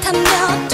탐력